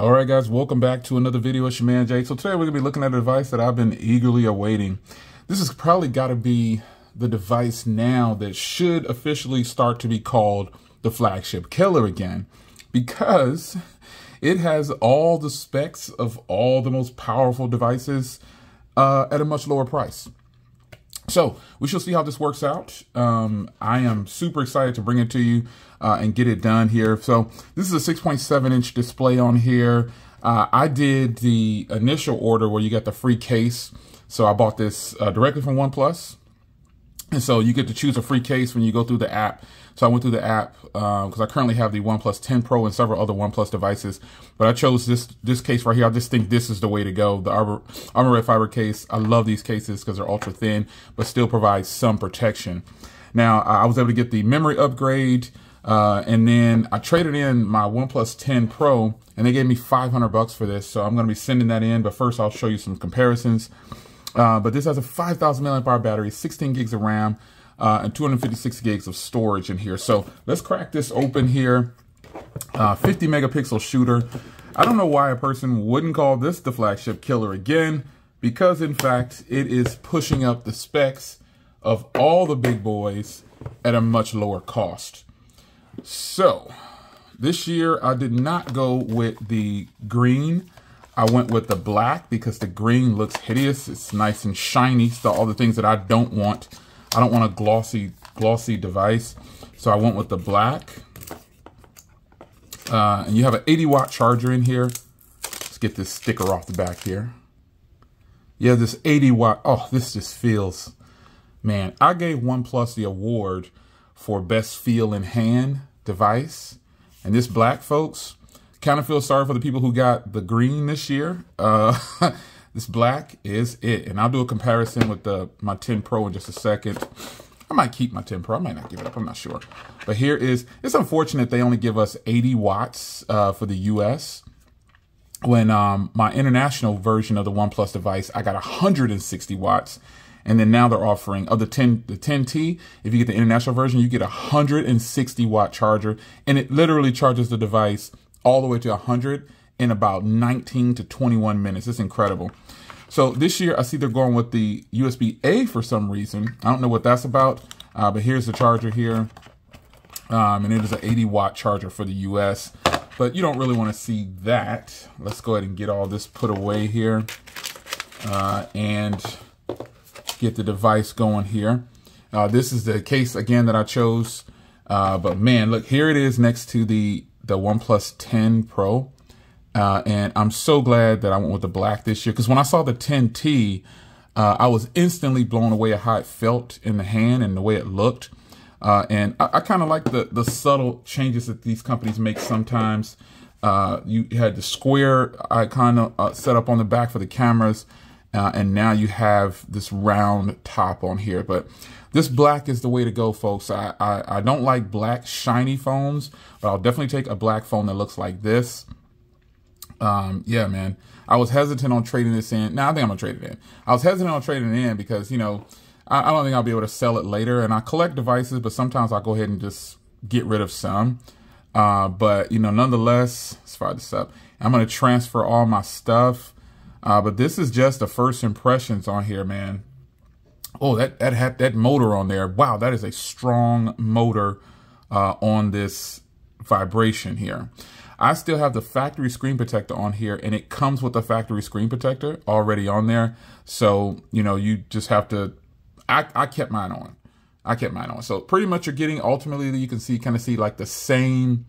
All right, guys, welcome back to another video. It's your man Jay. So today we're gonna be looking at a device that I've been eagerly awaiting. This has probably got to be the device now that should officially start to be called the flagship killer again, because it has all the specs of all the most powerful devices uh, at a much lower price. So we shall see how this works out. Um, I am super excited to bring it to you uh, and get it done here. So this is a 6.7 inch display on here. Uh, I did the initial order where you get the free case. So I bought this uh, directly from OnePlus. And so you get to choose a free case when you go through the app. So I went through the app because uh, I currently have the OnePlus 10 Pro and several other OnePlus devices. But I chose this this case right here. I just think this is the way to go. The Armor, Armor Red Fiber case. I love these cases because they're ultra thin, but still provide some protection. Now I was able to get the memory upgrade. Uh, and then I traded in my OnePlus 10 Pro and they gave me 500 bucks for this. So I'm going to be sending that in. But first I'll show you some comparisons. Uh, but this has a 5,000 milliamp hour battery, 16 gigs of RAM, uh, and 256 gigs of storage in here. So let's crack this open here. Uh, 50 megapixel shooter. I don't know why a person wouldn't call this the flagship killer again, because in fact, it is pushing up the specs of all the big boys at a much lower cost. So this year I did not go with the green. I went with the black because the green looks hideous. It's nice and shiny. So all the things that I don't want. I don't want a glossy, glossy device. So I went with the black. Uh, and you have an 80 watt charger in here. Let's get this sticker off the back here. Yeah, this 80 watt. Oh, this just feels, man. I gave OnePlus the award for best feel in hand device. And this black, folks, kind of feel sorry for the people who got the green this year. Uh, this black is it. And I'll do a comparison with the my 10 Pro in just a second. I might keep my 10 Pro. I might not give it up. I'm not sure. But here is, it's unfortunate they only give us 80 watts uh, for the US. When um, my international version of the OnePlus device, I got 160 watts. And then now they're offering of the 10 the 10T, if you get the international version, you get a 160 watt charger and it literally charges the device all the way to 100 in about 19 to 21 minutes. It's incredible. So this year, I see they're going with the USB-A for some reason. I don't know what that's about, uh, but here's the charger here. Um, and it is an 80 watt charger for the US, but you don't really want to see that. Let's go ahead and get all this put away here uh, and get the device going here. Uh, this is the case again that I chose, uh, but man, look, here it is next to the the OnePlus 10 Pro. Uh, and I'm so glad that I went with the black this year because when I saw the 10T, uh, I was instantly blown away at how it felt in the hand and the way it looked. Uh, and I, I kind of like the, the subtle changes that these companies make sometimes. Uh, you had the square icon uh, set up on the back for the cameras. Uh, and now you have this round top on here. But this black is the way to go, folks. I, I, I don't like black shiny phones, but I'll definitely take a black phone that looks like this. Um, yeah, man. I was hesitant on trading this in. Now I think I'm gonna trade it in. I was hesitant on trading it in because, you know, I, I don't think I'll be able to sell it later. And I collect devices, but sometimes I'll go ahead and just get rid of some. Uh, but, you know, nonetheless, let's fire this up. I'm going to transfer all my stuff. Uh, but this is just the first impressions on here, man. Oh, that that had that motor on there. Wow, that is a strong motor uh, on this vibration here. I still have the factory screen protector on here and it comes with the factory screen protector already on there. So, you know, you just have to, I, I kept mine on. I kept mine on. So pretty much you're getting ultimately, you can see, kind of see like the same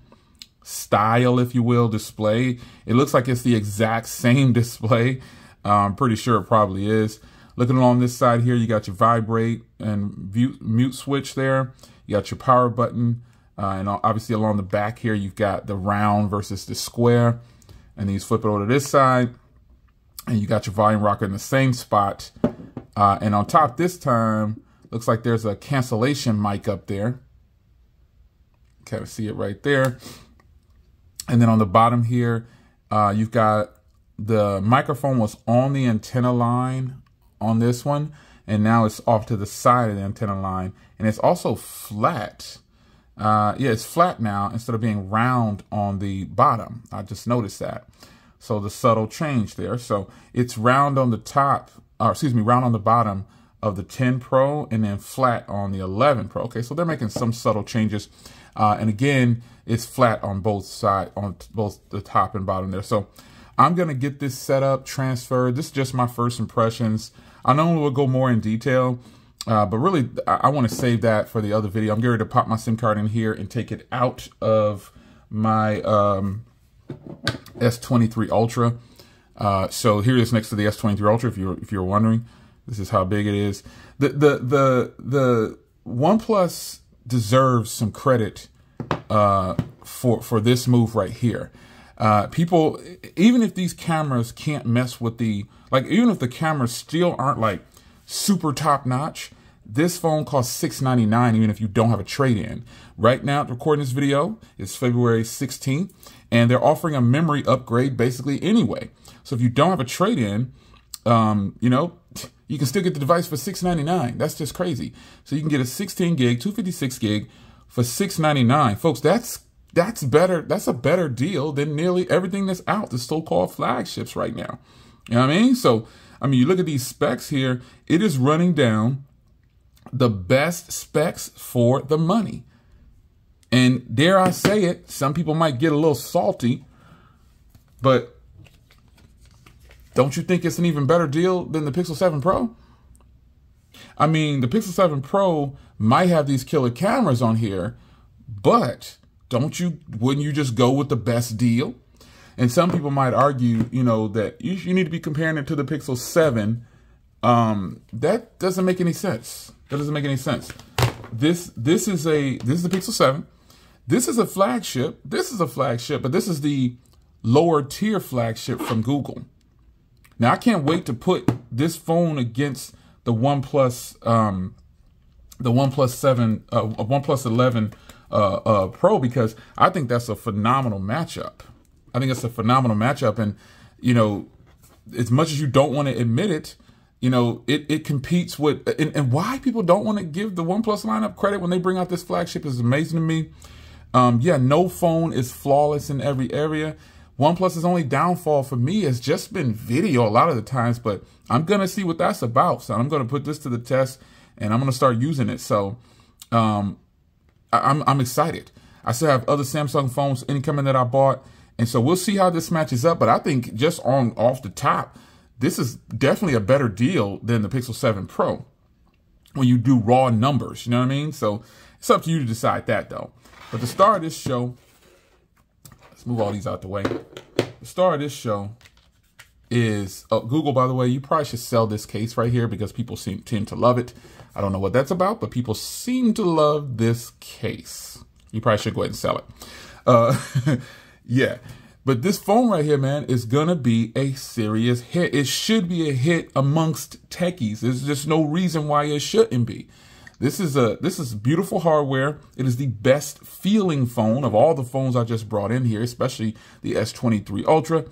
style, if you will, display. It looks like it's the exact same display. Uh, I'm pretty sure it probably is. Looking along this side here, you got your vibrate and mute switch there. You got your power button. Uh, and obviously along the back here, you've got the round versus the square. And then you flip it over to this side. And you got your volume rocker in the same spot. Uh, and on top this time, looks like there's a cancellation mic up there. Kind of see it right there. And then on the bottom here, uh, you've got the microphone was on the antenna line on this one, and now it's off to the side of the antenna line, and it's also flat. Uh, yeah, it's flat now instead of being round on the bottom. I just noticed that. So the subtle change there. So it's round on the top, or excuse me, round on the bottom of the 10 Pro and then flat on the 11 Pro. Okay, so they're making some subtle changes. Uh, and again, it's flat on both sides, on both the top and bottom there. So I'm to get this set up, transferred. This is just my first impressions. I know we'll go more in detail, uh, but really, I, I want to save that for the other video. I'm getting ready to pop my SIM card in here and take it out of my um, S23 Ultra. Uh, so here it is next to the S23 Ultra. If you're if you're wondering, this is how big it is. The the the the OnePlus deserves some credit uh, for for this move right here. Uh, people, even if these cameras can't mess with the like, even if the cameras still aren't like super top notch, this phone costs six ninety nine. even if you don't have a trade in. Right now, recording this video is February 16th, and they're offering a memory upgrade basically anyway. So if you don't have a trade in, um, you know, you can still get the device for six ninety nine. That's just crazy. So you can get a 16 gig, 256 gig for six ninety nine, folks. That's that's better. That's a better deal than nearly everything that's out, the so-called flagships right now. You know what I mean? So, I mean, you look at these specs here, it is running down the best specs for the money. And dare I say it, some people might get a little salty, but don't you think it's an even better deal than the Pixel 7 Pro? I mean, the Pixel 7 Pro might have these killer cameras on here, but don't you, wouldn't you just go with the best deal? And some people might argue, you know, that you, you need to be comparing it to the Pixel 7. Um, that doesn't make any sense. That doesn't make any sense. This this is a this is the Pixel 7. This is a flagship. This is a flagship, but this is the lower tier flagship from Google. Now I can't wait to put this phone against the OnePlus um, the OnePlus 7 uh, OnePlus 11 uh, uh, Pro because I think that's a phenomenal matchup. I think it's a phenomenal matchup. And, you know, as much as you don't want to admit it, you know, it, it competes with, and, and why people don't want to give the OnePlus lineup credit when they bring out this flagship is amazing to me. Um, yeah, no phone is flawless in every area. OnePlus's only downfall for me has just been video a lot of the times, but I'm going to see what that's about. So I'm going to put this to the test and I'm going to start using it. So um, I, I'm, I'm excited. I still have other Samsung phones incoming that I bought. And so we'll see how this matches up. But I think just on off the top, this is definitely a better deal than the Pixel 7 Pro when you do raw numbers. You know what I mean? So it's up to you to decide that though. But the star of this show, let's move all these out the way. The star of this show is uh, Google, by the way. You probably should sell this case right here because people seem tend to love it. I don't know what that's about, but people seem to love this case. You probably should go ahead and sell it. Uh, Yeah. But this phone right here, man, is gonna be a serious hit. It should be a hit amongst techies. There's just no reason why it shouldn't be. This is a this is beautiful hardware. It is the best feeling phone of all the phones I just brought in here, especially the S23 Ultra.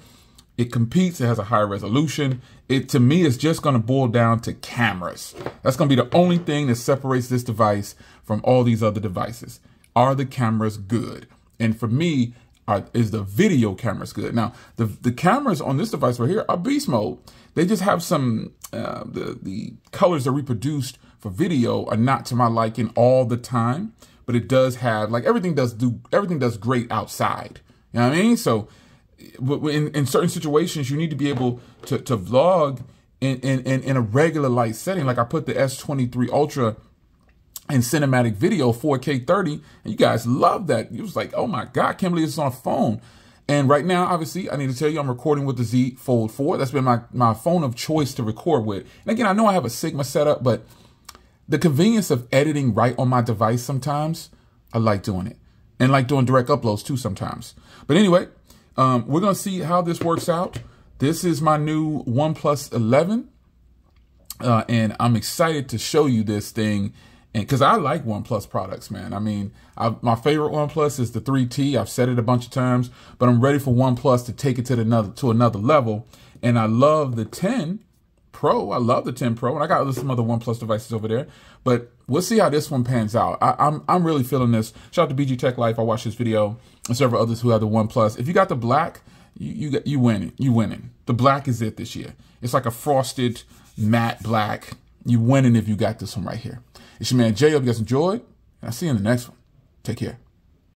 It competes, it has a higher resolution. It to me is just gonna boil down to cameras. That's gonna be the only thing that separates this device from all these other devices. Are the cameras good? And for me, are, is the video cameras good? Now, the the cameras on this device right here are beast mode. They just have some uh, the the colors are reproduced for video are not to my liking all the time, but it does have like everything does do everything does great outside. You know what I mean? So in, in certain situations, you need to be able to, to vlog in, in, in a regular light setting. Like I put the S23 Ultra in cinematic video, 4K 30. And you guys love that. It was like, oh my God, I can't believe it's on a phone. And right now, obviously, I need to tell you, I'm recording with the Z Fold 4. That's been my, my phone of choice to record with. And again, I know I have a Sigma setup, but the convenience of editing right on my device sometimes, I like doing it. And like doing direct uploads too sometimes. But anyway, um, we're going to see how this works out. This is my new OnePlus 11. Uh, and I'm excited to show you this thing and because I like OnePlus products, man. I mean, I, my favorite OnePlus is the 3T. I've said it a bunch of times, but I'm ready for OnePlus to take it to another to another level. And I love the 10 Pro. I love the 10 Pro, and I got some other OnePlus devices over there. But we'll see how this one pans out. I, am I'm, I'm really feeling this. Shout out to BG Tech Life. I watched this video and several others who have the OnePlus. If you got the black, you you you winning. You winning. The black is it this year. It's like a frosted matte black. You winning if you got this one right here. It's your man Jay. Hope you guys enjoyed. And I'll see you in the next one. Take care.